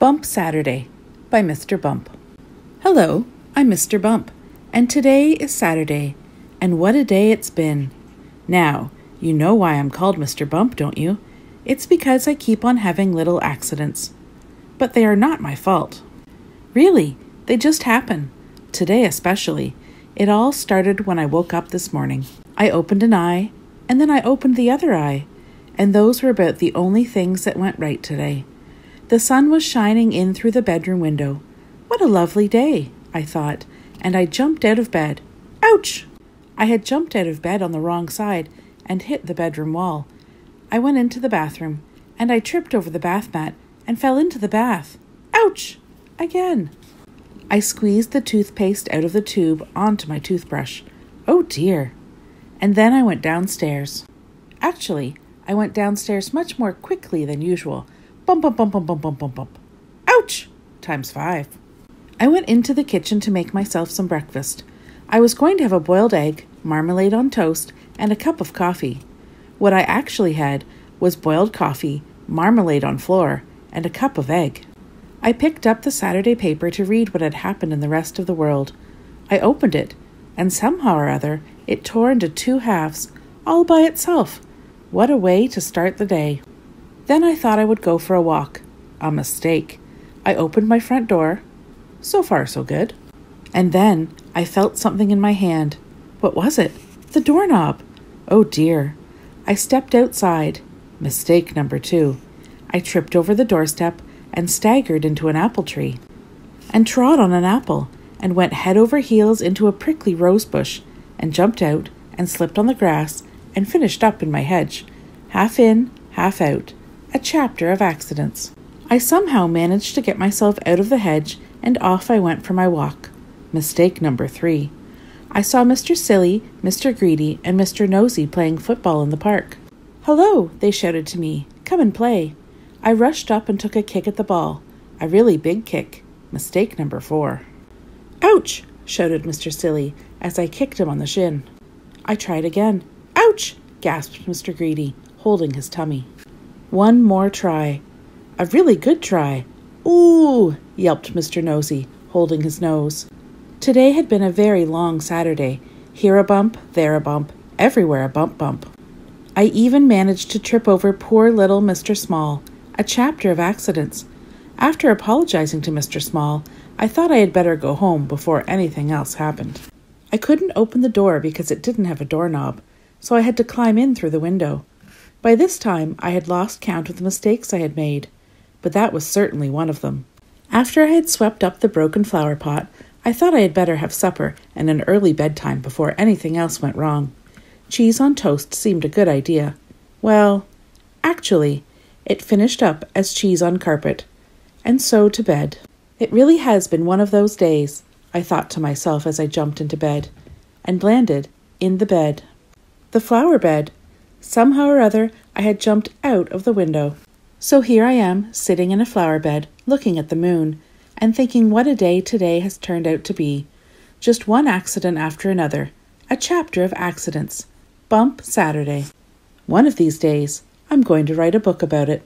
Bump Saturday by Mr. Bump. Hello, I'm Mr. Bump, and today is Saturday, and what a day it's been. Now, you know why I'm called Mr. Bump, don't you? It's because I keep on having little accidents. But they are not my fault. Really, they just happen. Today, especially. It all started when I woke up this morning. I opened an eye, and then I opened the other eye, and those were about the only things that went right today. The sun was shining in through the bedroom window. What a lovely day, I thought, and I jumped out of bed. Ouch! I had jumped out of bed on the wrong side and hit the bedroom wall. I went into the bathroom, and I tripped over the bath mat and fell into the bath. Ouch! Again. I squeezed the toothpaste out of the tube onto my toothbrush. Oh dear! And then I went downstairs. Actually, I went downstairs much more quickly than usual Bump, bump, bump, bump, bump, bump, bump, bump. Ouch! Times five. I went into the kitchen to make myself some breakfast. I was going to have a boiled egg, marmalade on toast, and a cup of coffee. What I actually had was boiled coffee, marmalade on floor, and a cup of egg. I picked up the Saturday paper to read what had happened in the rest of the world. I opened it, and somehow or other it tore into two halves, all by itself. What a way to start the day! Then I thought I would go for a walk. A mistake. I opened my front door. So far, so good. And then I felt something in my hand. What was it? The doorknob. Oh dear. I stepped outside. Mistake number two. I tripped over the doorstep and staggered into an apple tree, and trod on an apple, and went head over heels into a prickly rose bush, and jumped out, and slipped on the grass, and finished up in my hedge, half in, half out a chapter of accidents. I somehow managed to get myself out of the hedge, and off I went for my walk. Mistake number three. I saw Mr. Silly, Mr. Greedy, and Mr. Nosey playing football in the park. Hello, they shouted to me. Come and play. I rushed up and took a kick at the ball. A really big kick. Mistake number four. Ouch! shouted Mr. Silly as I kicked him on the shin. I tried again. Ouch! gasped Mr. Greedy, holding his tummy. One more try. A really good try. Ooh, yelped Mr. Nosey, holding his nose. Today had been a very long Saturday. Here a bump, there a bump, everywhere a bump bump. I even managed to trip over poor little Mr. Small, a chapter of accidents. After apologizing to Mr. Small, I thought I had better go home before anything else happened. I couldn't open the door because it didn't have a doorknob, so I had to climb in through the window. By this time, I had lost count of the mistakes I had made, but that was certainly one of them. After I had swept up the broken flower pot, I thought I had better have supper and an early bedtime before anything else went wrong. Cheese on toast seemed a good idea. Well, actually, it finished up as cheese on carpet, and so to bed. It really has been one of those days, I thought to myself as I jumped into bed, and landed in the bed. The flower bed Somehow or other, I had jumped out of the window. So here I am, sitting in a flower bed, looking at the moon, and thinking what a day today has turned out to be. Just one accident after another. A chapter of accidents. Bump Saturday. One of these days, I'm going to write a book about it.